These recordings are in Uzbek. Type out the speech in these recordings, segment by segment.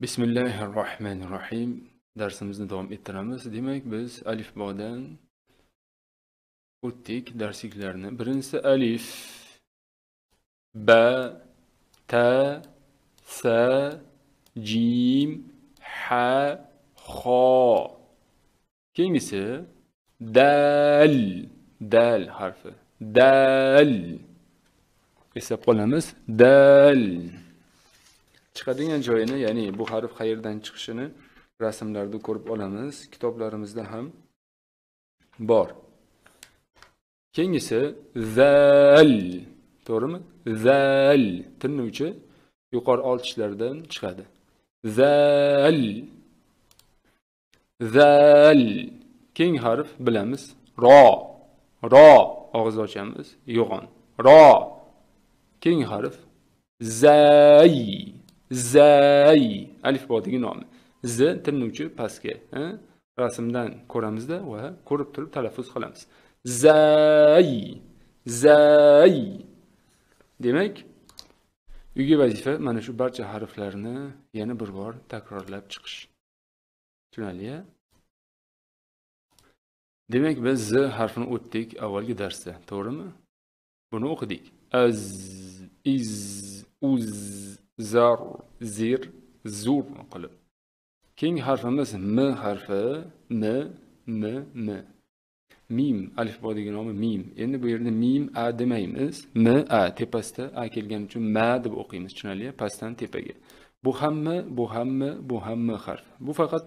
bismillahi rohmanir rohim darsimizni davom ettiramiz. Demak biz alifbodan o'tdik darsliklarni. Birinchisi alif ba ta sa jim ha xo. Keyingisi dal dal harfi. Dal. Eslab qolamiz dal. Chiqadigan joyini ya'ni bu harf qayerdan chiqishini rasmlarda ko'rib olamiz. Kitoblarimizda ham bor. Keyingisi zal. To'g'rimi? Zal. Tinuvchi yuqori old tishlardan chiqadi. Zal. Zal. Keng harf bilamiz. Ro. Ro og'izni ochamiz yo'g'on. Ro keyingi harf zay zay. Alifbodagi nomi z tilnuvchi pastga rasmdan ko'ramizda va ko'rib turib talaffuz qilamiz. Zay zay. Demak uyga vazifa mana shu barcha harflarni yana bir bor takrorlab chiqish. Tushunarli demak biz z harfini o'tdik avvalgi darsda to'g'rimi? Buni o'qidik. Az iz uz zar zir zur qilib. Keyingi harfimiz m harfi m m m. Mim alifbodagi nomi mim. Endi bu yerda mim a demaymiz. M a tepasida a kelgani uchun ma deb o'qiymiz. Tushunarli pastdan tepaga. Bu hammi bu hammi bu hammi harf bu faqat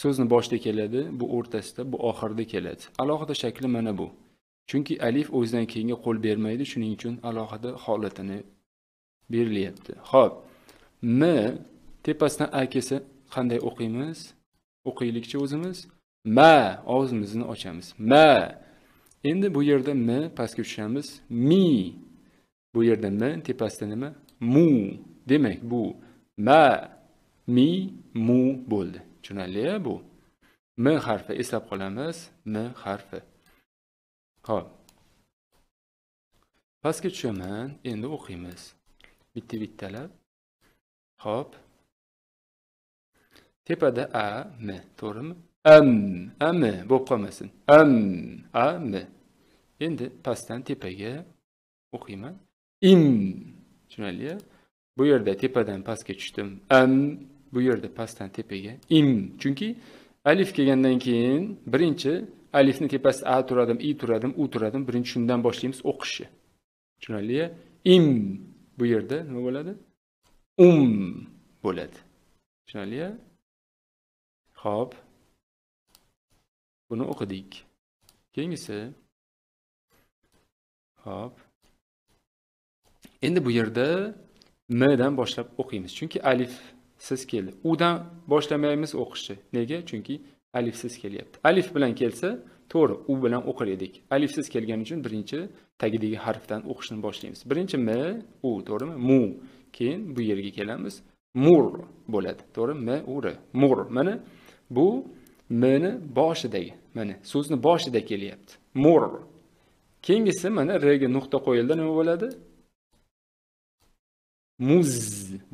so'zni boshida keladi bu o'rtasida bu oxirida keladi. Alohida shakli mana bu. Chunki alif o'zidan keyinga qo'l bermaydi shuning uchun alohida holatini berilyapti. Ho'p m tepasidan a kelsa qanday o'qiymiz? O'qiylikchi o'zimiz. Ma og'zimizni ochamiz. Ma. Endi bu yerda m pastga tushamiz. Mi. Bu yerda m tepasida nima? Mu. Demak bu ma mi mu bo'ldi. Tushunarli bu? M harfi eslab qolamiz m harfi. Ho'p pastga tushaman endi o'qiymiz. Bitta bittalab. Ho'p tepada a m to'g'rimi? Am am bo'lib qolmasin. Am ami endi pastdan tepaga o'qiyman. Im tushunarli bu yerda tepadan pastga tushdim. Am bu yerda pastdan tepaga im chunki alif kelgandan keyin birinchi alifni tepasida a turadim i turadim u turadim. Birinchi shundan boshlaymiz o'qishni tushunarlia im bu yerda nima bo'ladi? Um bo'ladi. Tushunarlia ho'p. Buni o'qidik. Keyingisi. Ho'p. Endi bu yerda m dan boshlab o'qiymiz. Chunki alif siz keldi udan boshlamaymiz o'qishni. Nega? Chunki alifsiz kelyapti. Alif bilan kelsa to'g'ri u bilan o'qir edik. Alifsiz kelgani uchun birinchi tagidagi harfdan o'qishni boshlaymiz. Birinchi m u to'g'rimi? Mu. Keyin bu yerga kelamiz. Mur bo'ladi to'g'rimi m u r. Mur. Mana bu mni boshidagi mana so'zni boshida kelyapti. Mur. Keyingisi mana rga nuqta qo'yildi nima bo'ladi? Muz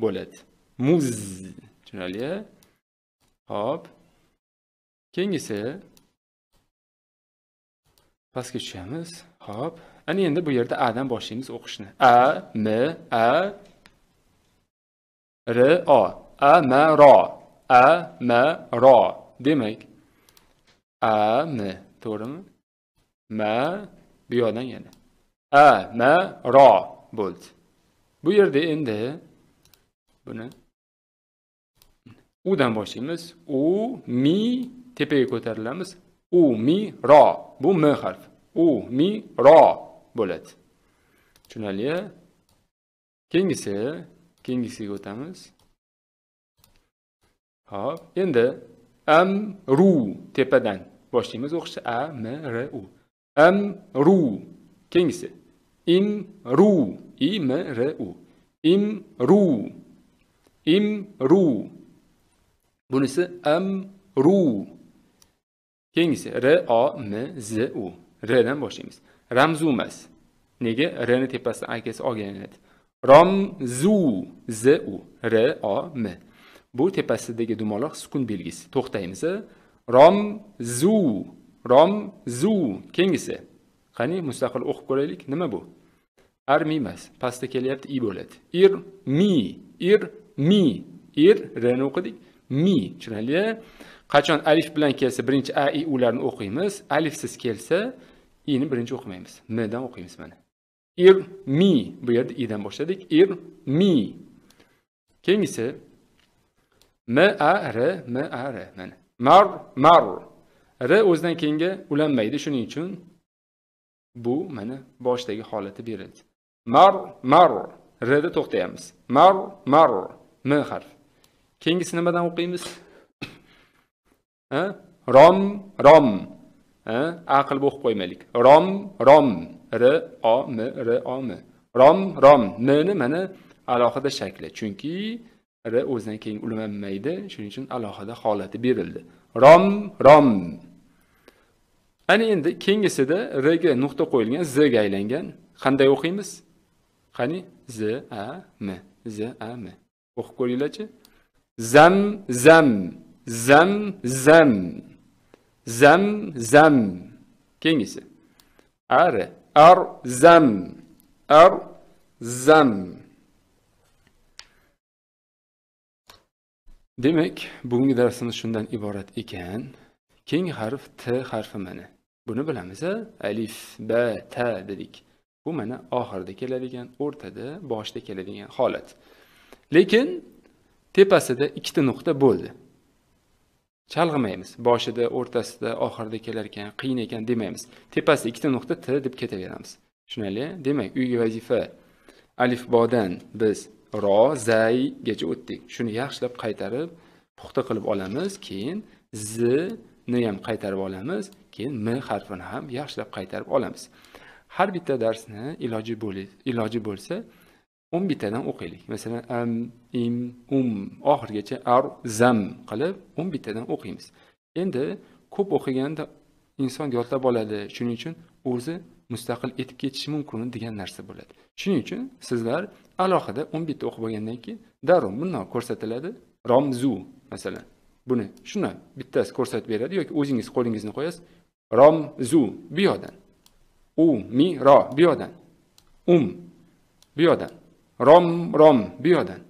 bo'ladi. Muz tushunarli hop keyingisi pastga tushamiz hop ana endi bu yerda adan boshlaymiz o'qishni a m a r o a m ro a m ro demak a m to'g'rimi? Ma bu yoqdan yana. A ma ro bo'ldi. Bu yerda endi buni. Udan boshlaymiz. U mi tepaga ko'tarilamiz. U mi ro. Bu m harfi u mi ro bo'ladi. Tushunarli keyingisi keyingisiga o'tamiz. Hop endi am ru tepadan boshlaymiz o'qishni. A m r u. Am ru. Keyingisi im ru. I m r u. Im imru. bunisi amru. keyingisi r o m z u. Rdan boshlaymiz. Ramzu emas nega? Rni tepasidan akasi olgan edi romzu zu z u. R o m. Bu tepasidagi dumaloq sukun belgisi. To'xtaymiz. Romzu romzu keyingisi qani mustaqil o'qib ko'raylik. Nima bu? Armi emas pastda kelyapti i bo'ladi. Ir mi ir mi ir rni o'qidik. Mi tushunarli. Qachon alif bilan kelsa birinchi a i ularni o'qiymiz. Alifsiz kelsa ini birinchi o'qimaymiz. Mdan o'qiymiz mana. Ir mi bu yerda idan boshladik. Ir mi. Keyingisi m a r m a r mana. Mar mar. R o'zidan keyinga ulanmaydi. Shuning uchun bu mana boshdagi holati berildi. Mar mar. Rda to'xtayapmiz. Mar mar. M harf keyingisi nimadan o'qiymiz? Rom rom. A qilib o'qib qo'ymaylik rom rom. R o m r o m. Rom rom. Mni mana alohida shakli. Chunki r o'zidan keyin ulanmaydi. Shuning uchun alohida holati berildi. Rom rom. Ana endi keyingisida rga nuqta qo'yilgan zga aylangan. Qanday o'qiymiz? Qani? Z a m. Z a m. o'qib ko'ringlarchi. Zam zam zam zam zam zam. Keyingisi. Ar ar zam ar zam. Demak bugungi darsimiz shundan iborat ekan. Keyingi harf t harfi mana. Buni bilamiz alif ba ta dedik. Bu mana oxirida keladigan o'rtada boshida keladigan holat. Lekin tepasida ikkita nuqta bo'ldi. Chalg'imaymiz. Boshida o'rtasida oxirida kelar ekan qiyin ekan demaymiz. Tepasida ikkita nuqta t deb ketaveramiz. Tushunarli? Demak uyga vazifa. Alifbodan biz ro zaygacha o'tdik. Shuni yaxshilab qaytarib puxta qilib olamiz keyin z ni ham qaytarib olamiz keyin m harfini ham yaxshilab qaytarib olamiz. Har bitta darsni iloji iloji bo'lsa o'n bittadan o'qiylik. Masalan am im um oxirigacha ar zam qilib um o'n bittadan o'qiymiz. Endi ko'p o'qiganda inson yodlab oladi. Shuning uchun o'zi mustaqil etib ketishi mumkin degan narsa bo'ladi. Shuning uchun sizlar alohida o'n bitta o'qib olgandan keyin darrov bundoq ko'rsatiladi. Romzu masalan. Buni shuni bittasi ko'rsatib beradi yoki o'zingiz qo'lingizni qo'yasiz. Romzu bu yoqdan. U mi ro bu yoqdan. Um bu yoqdan. Rom rom bu yoqdan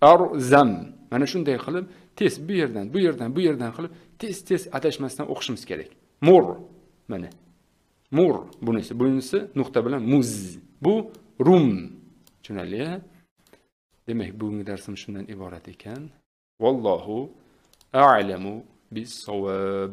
arzam. Mana shunday qilib tez bu yerdan bu yerdan bu yerdan qilib tez tez adashmasdan o'qishimiz kerak. Mur. Mana. Mur. Bunisi bunisi nuqta bilan muz. Bu rum. Tushunarli demak bugungi darsimiz shundan iborat ekan. Vallohu a'lamu bis savob